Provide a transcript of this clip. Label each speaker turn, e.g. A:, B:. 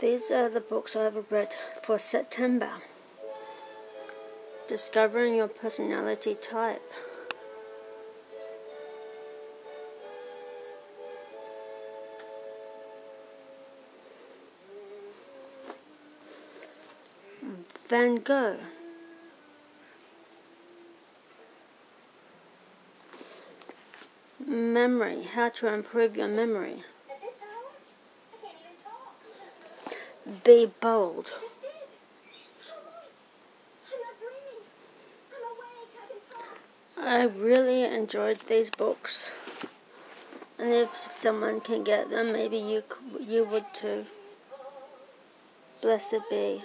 A: These are the books I've read for September. Discovering Your Personality Type. Van Gogh. Memory, how to improve your memory. Be bold. I really enjoyed these books. And if someone can get them, maybe you you would too. Blessed be.